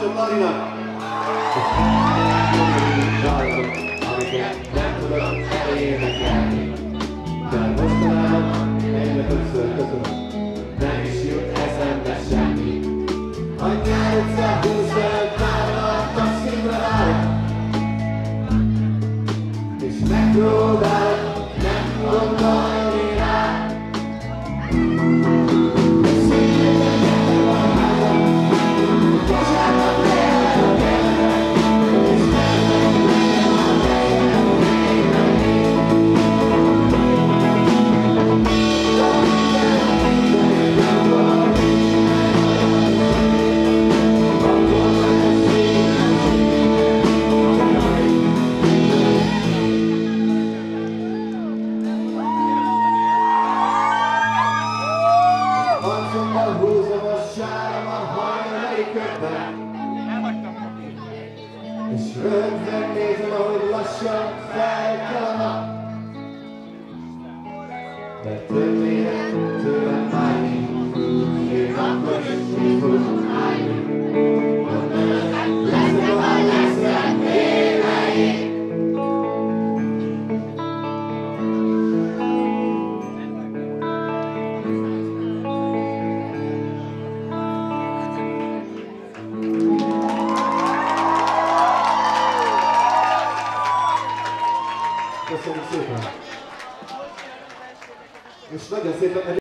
tapsot Larinak! Amiket nem tudok elénekelni. De mostanában egyre. Nem is jut eszembe semmi. Anyjár egyszer húzod, már a taximra várok. És megpróbálok Arcommal húzom a sáram a hajnali ködben És rögtön nézem, ahogy lassan felkel a nap De többére tőlem már nincs Köszönjük szépen! És nagyon szépen